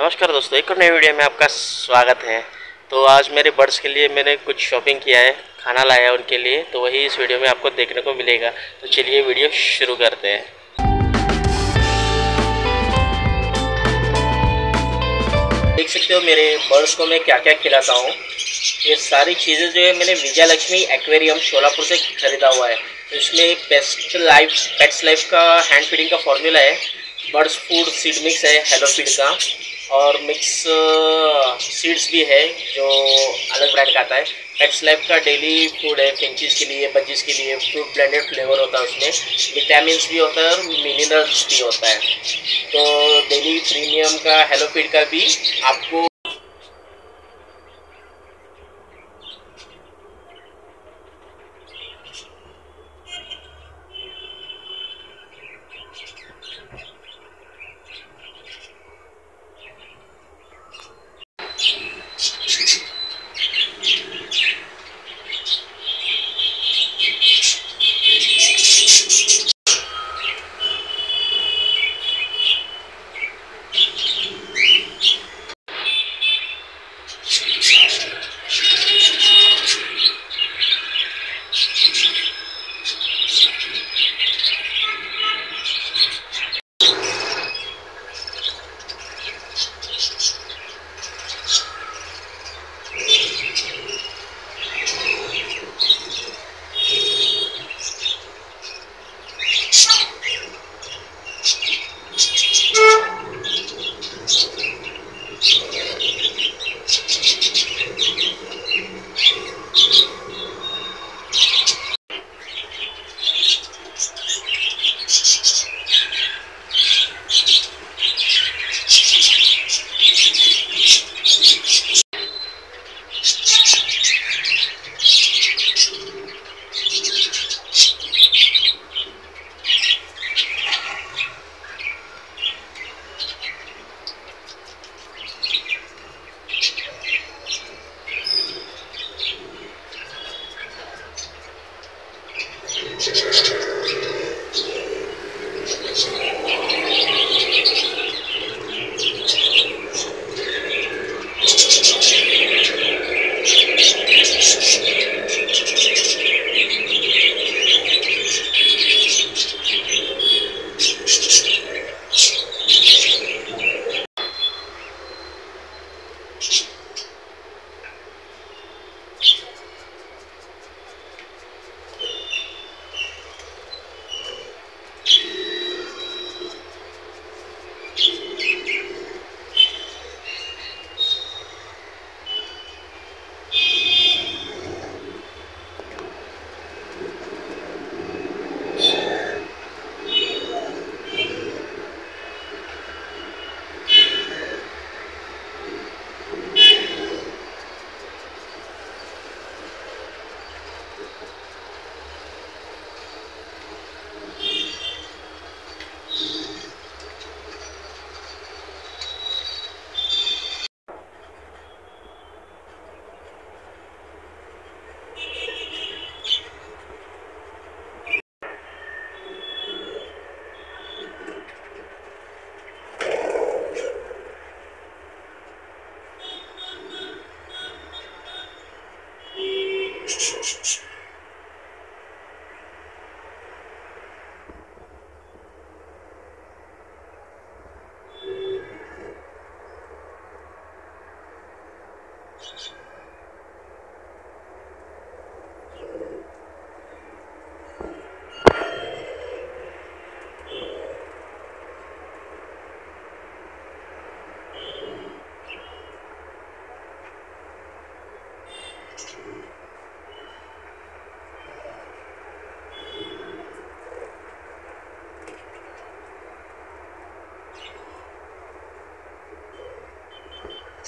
नमस्कार दोस्तों, एक और नई वीडियो में आपका स्वागत है। तो आज मेरे बर्ड्स के लिए मैंने कुछ शॉपिंग किया है, खाना लाया है उनके लिए तो वही इस वीडियो में आपको देखने को मिलेगा। तो चलिए वीडियो शुरू करते हैं। देख सकते हो मेरे बर्ड्स को मैं क्या क्या खिलाता हूँ। ये सारी चीज़ें जो है मैंने विजय लक्ष्मी एक्वेरियम शोलापुर से खरीदा हुआ है। तो इसमें पेस्ट लाइफ पेट्स लाइफ का हैंड फीडिंग का फॉर्मूला है। बर्ड्स फ़ूड सीड मिक्स है हेलो फ़ीड का। और मिक्स सीड्स भी है जो अलग ब्रांड का आता है। पेट्स लाइफ का डेली फ़ूड है फिंचिस के लिए बच्चीज़ के लिए फ्रूट ब्लेंडेड फ्लेवर होता है उसमें। विटामिन भी होता है और मिनरल्स भी होता है। तो डेली प्रीमियम का हेलो फ़ीड का भी आपको